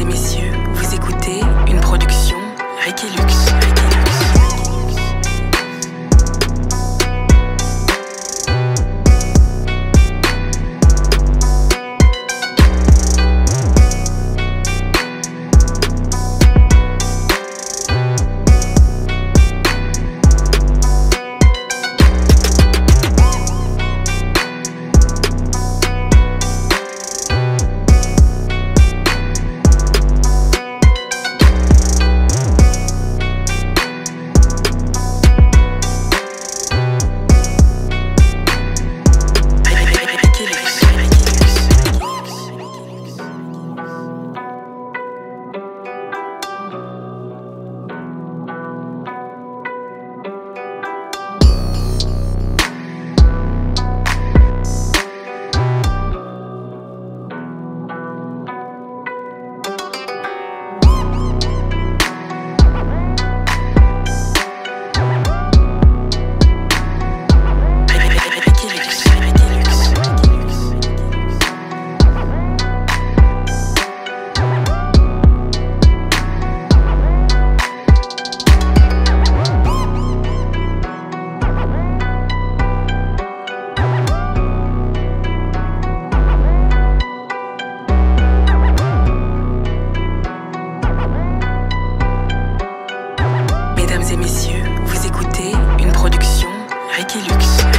et messieurs, vous écoutez une production Ricky Lux. messieurs, vous écoutez une production Ricky Lux.